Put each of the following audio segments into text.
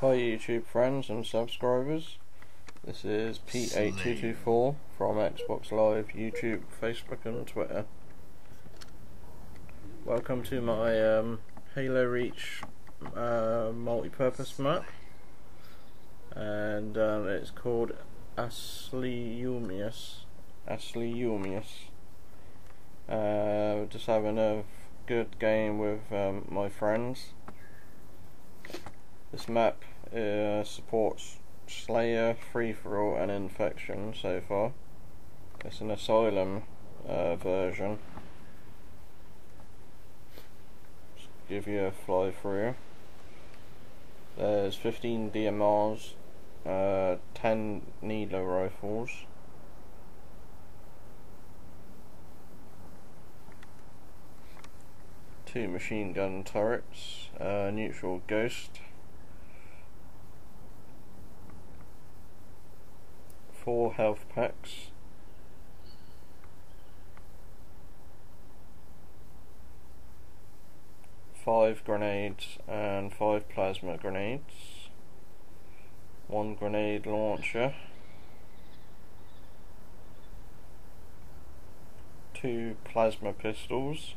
Hi YouTube friends and subscribers. This is pete8224 from Xbox Live, YouTube, Facebook and Twitter. Welcome to my um, Halo Reach uh, multi-purpose map and um, it's called Asliumious. Asliumious. Uh, just having a good game with um, my friends. This map uh, supports Slayer, Free For All, and Infection so far. It's an Asylum uh, version. Just give you a fly through. There's 15 DMRs, uh, 10 needler rifles. Two machine gun turrets, uh, neutral ghost, four health packs. Five grenades and five plasma grenades. One grenade launcher. Two plasma pistols.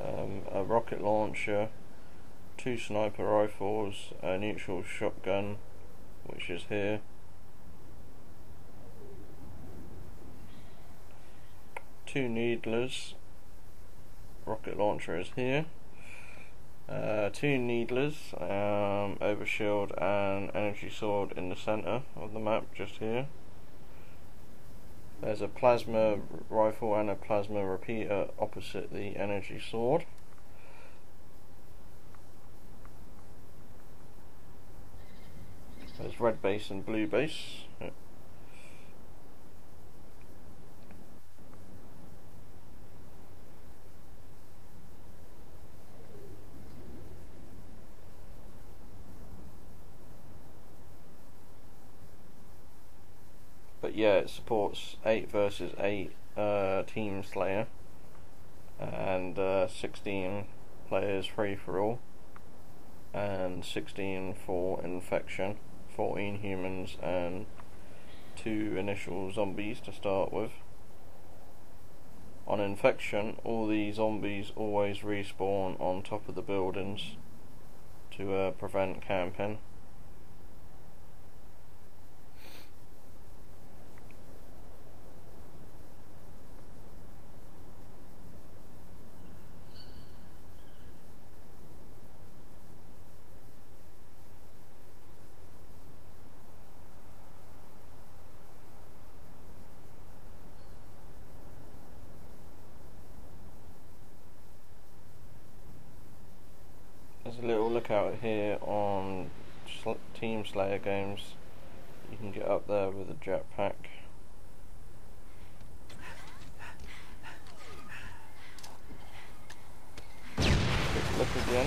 Um, a rocket launcher. Two sniper rifles. A neutral shotgun, which is here. Two needlers. Rocket launcher is here. Uh, two needlers, um, overshield and energy sword in the center of the map, just here. There's a plasma rifle and a plasma repeater opposite the energy sword. There's red base and blue base. but it supports 8 versus 8 uh, Team Slayer and uh, 16 players free for all and 16 for infection, 14 humans and 2 initial zombies to start with. On infection, all the zombies always respawn on top of the buildings to uh, prevent camping. A little lookout here on Team Slayer games. You can get up there with a jetpack. Look again.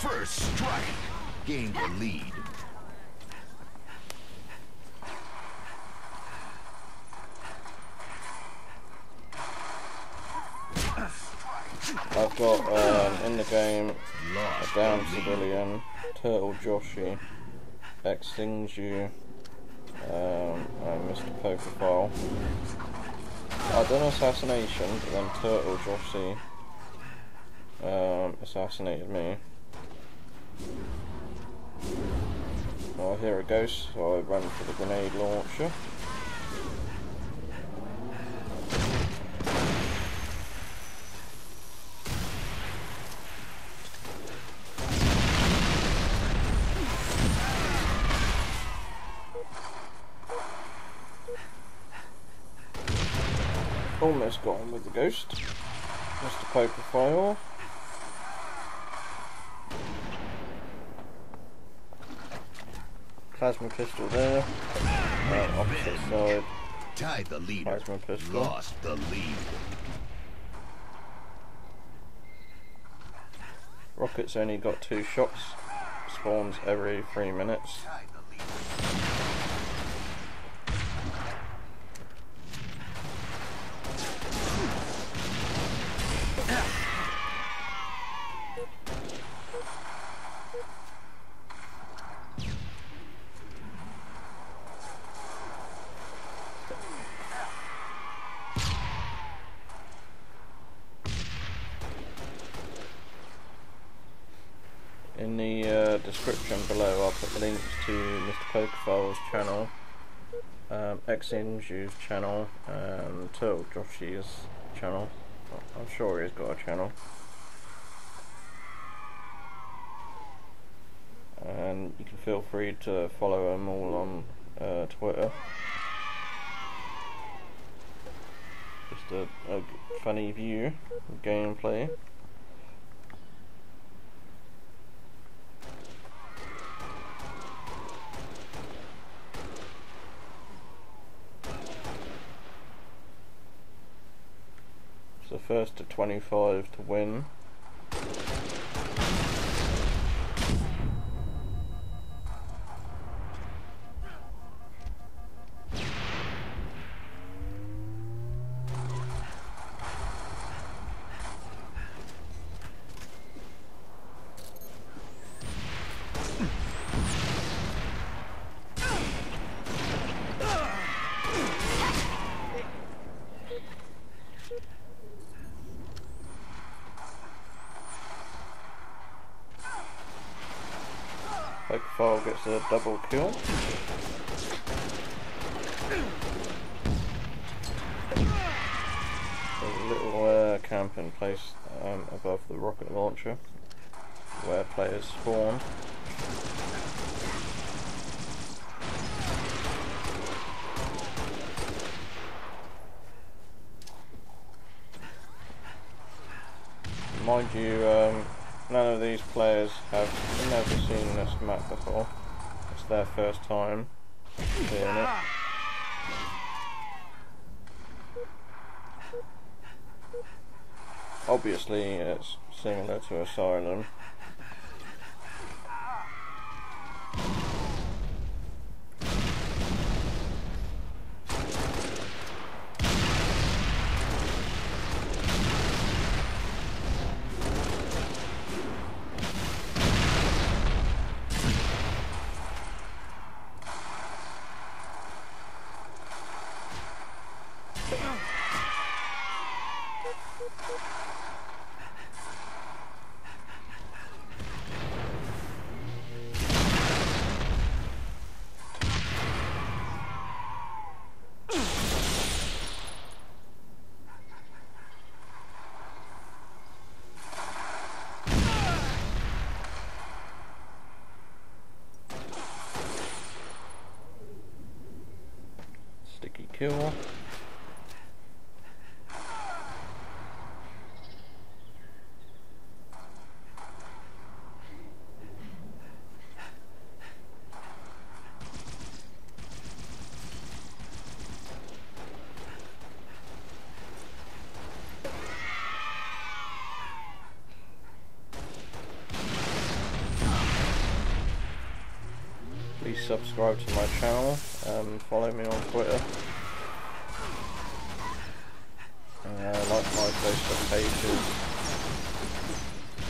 First strike. Gain the lead. I've got um, in the game a down civilian, Turtle Joshie, Extingu, um, and Mr. Pokephile. I done assassination, but then Turtle Joshie um, assassinated me. Well, I hear a ghost, so I run for the grenade launcher. Almost got him with the ghost. Mr. Pokephile. Plasma pistol there. Uh, opposite side. Tied the leader. Plasma pistol. Lost the lead. Rocket's only got two shots. Spawns every three minutes. In the uh, description below, I'll put links to Mr. Pokephile's channel, um, Xinju's channel, and Turtle Joshie's channel. I'm sure he's got a channel. And you can feel free to follow them all on uh, Twitter. Just a, a funny view of gameplay. So first to 25 to win. Pokephile gets a double kill. There's a little uh, camping place um, above the rocket launcher where players spawn. Mind you, um, none of these players have never seen this map before. It's their first time seeing it. Obviously, it's similar to Asylum. Sticky kill. Please subscribe to my channel and follow me on Twitter. Uh, like my Facebook pages.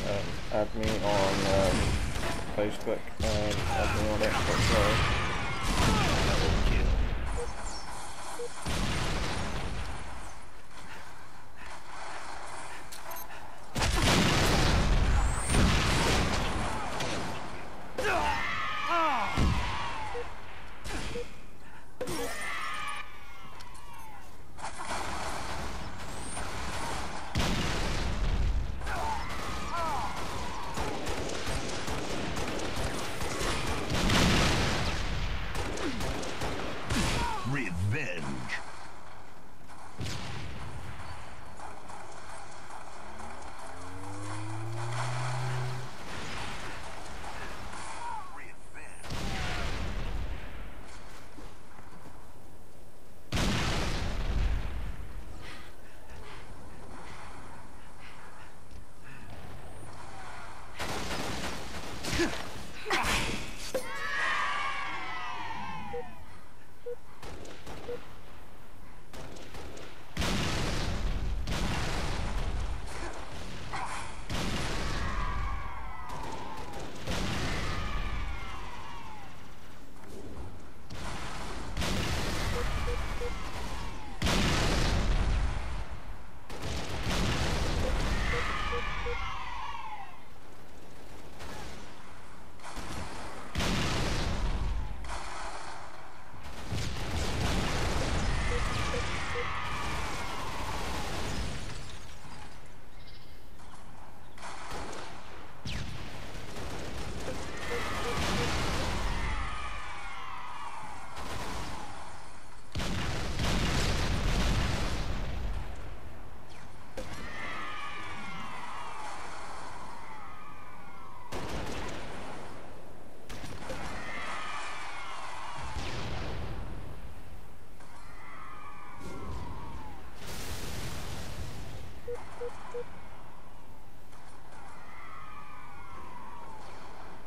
Um, add me on um, Facebook and add me on Xbox